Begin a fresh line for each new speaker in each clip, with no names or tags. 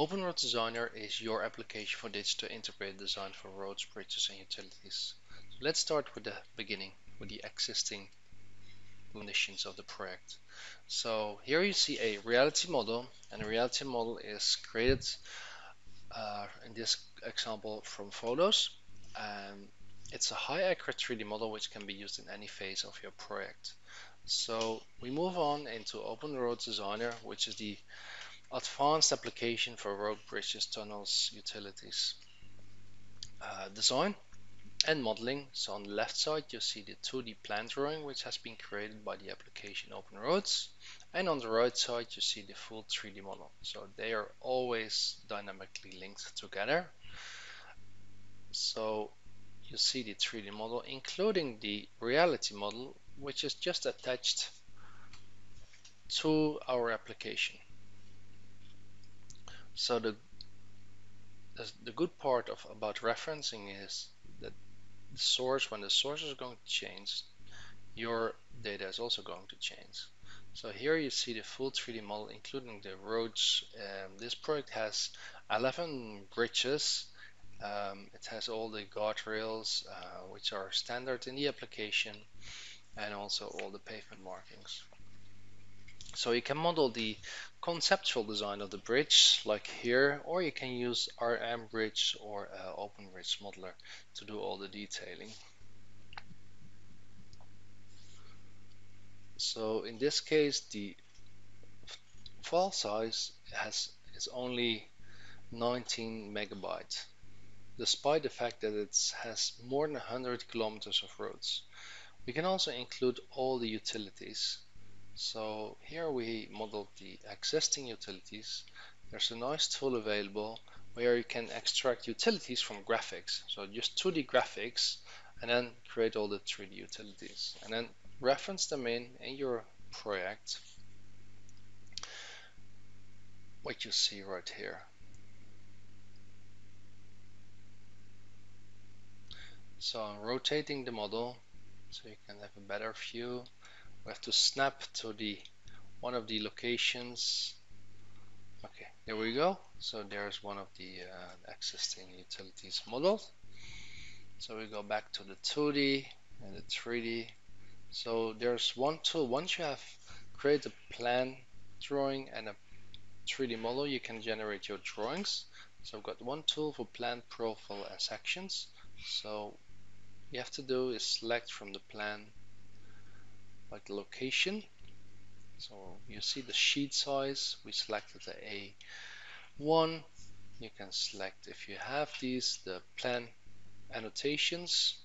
OpenRoad Designer is your application for digital integrated design for roads, bridges and utilities. So let's start with the beginning, with the existing conditions of the project. So here you see a reality model and a reality model is created uh, in this example from photos. and it's a high accurate 3D model which can be used in any phase of your project. So we move on into Open OpenRoad Designer which is the advanced application for road bridges, tunnels, utilities. Uh, design and modeling. So on the left side you see the 2D plan drawing which has been created by the application OpenRoads and on the right side you see the full 3D model. So they are always dynamically linked together. So you see the 3D model including the reality model which is just attached to our application. So the the good part of about referencing is that the source, when the source is going to change, your data is also going to change. So here you see the full 3D model, including the roads. Um, this project has 11 bridges. Um, it has all the guardrails, uh, which are standard in the application, and also all the pavement markings. So you can model the conceptual design of the bridge like here or you can use RM Bridge or uh, Open Bridge Modeler to do all the detailing. So in this case the file size has is only 19 megabytes despite the fact that it has more than 100 kilometers of roads. We can also include all the utilities so here we modeled the existing utilities. There's a nice tool available where you can extract utilities from graphics. So just 2D graphics and then create all the 3D utilities and then reference them in in your project what you see right here. So I'm rotating the model so you can have a better view we have to snap to the one of the locations. Okay there we go. So there's one of the uh, existing utilities models. So we go back to the 2d and the 3d so there's one tool. Once you have created a plan drawing and a 3d model you can generate your drawings. So I've got one tool for plan profile and sections. So you have to do is select from the plan like the location. So you see the sheet size we selected the A1 you can select if you have these the plan annotations.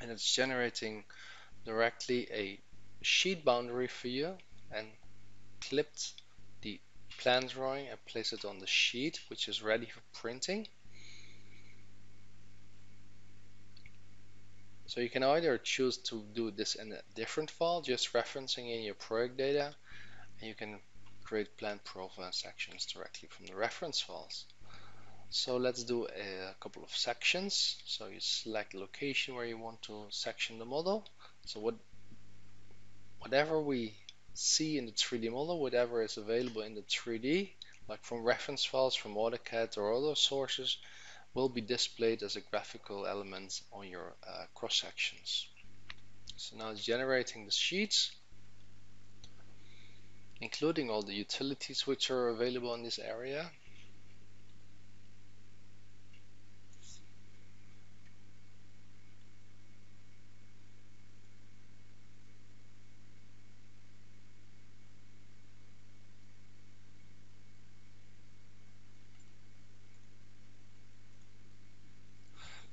And it's generating directly a sheet boundary for you and clipped the plan drawing and place it on the sheet which is ready for printing So you can either choose to do this in a different file, just referencing in your project data, and you can create plan profile sections directly from the reference files. So let's do a couple of sections. So you select the location where you want to section the model. So what, whatever we see in the 3D model, whatever is available in the 3D, like from reference files from AutoCAD or other sources, will be displayed as a graphical element on your uh, cross sections. So now it's generating the sheets, including all the utilities which are available in this area.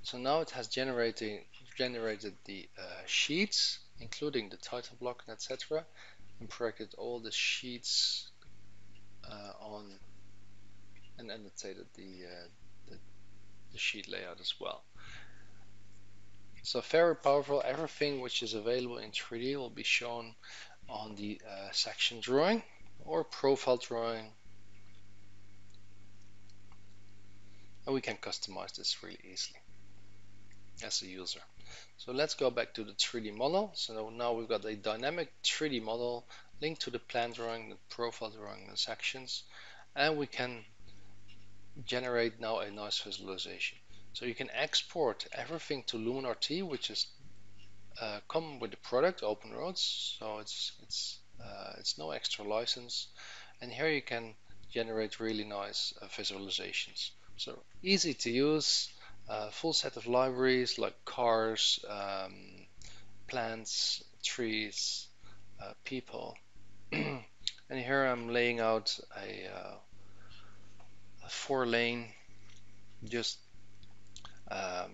So now it has generated generated the uh, sheets, including the title block, and etc., and projected all the sheets uh, on and annotated the, uh, the, the sheet layout as well. So very powerful. Everything which is available in 3D will be shown on the uh, section drawing or profile drawing. And we can customize this really easily as a user. So let's go back to the 3D model. So now we've got a dynamic 3D model linked to the plan drawing, the profile drawing, the sections, and we can generate now a nice visualization. So you can export everything to LumenRT, which is uh, come with the product Open OpenRoads. So it's it's uh, it's no extra license, and here you can generate really nice uh, visualizations. So easy to use, uh, full set of libraries like cars, um, plants, trees, uh, people. and here I'm laying out a, uh, a four lane just um,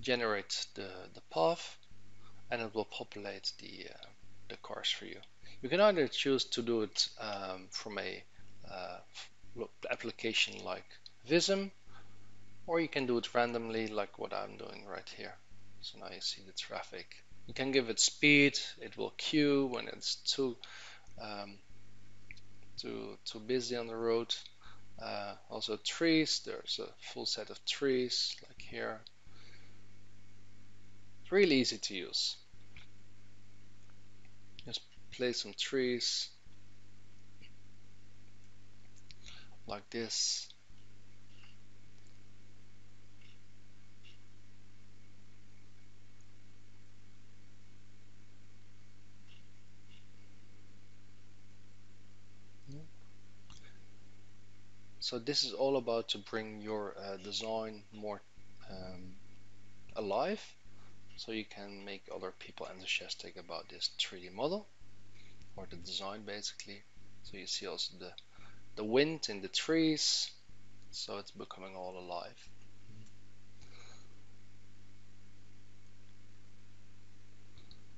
generate the, the path and it will populate the, uh, the cars for you. You can either choose to do it um, from a uh, application like Vissim or you can do it randomly like what I'm doing right here. So now you see the traffic. You can give it speed, it will queue when it's too um, too too busy on the road. Uh, also trees, there's a full set of trees like here. It's really easy to use. Just place some trees like this. So this is all about to bring your uh, design more um, alive so you can make other people enthusiastic about this 3D model or the design basically. So you see also the, the wind in the trees so it's becoming all alive.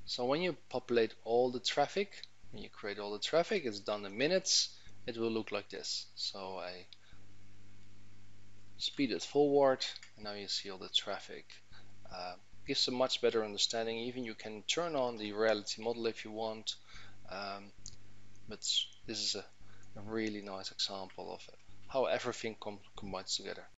So when you populate all the traffic, when you create all the traffic, it's done in minutes it will look like this. So I speed it forward and now you see all the traffic. Uh, gives a much better understanding. Even you can turn on the reality model if you want. Um, but this is a, a, really nice example of how everything com combines together.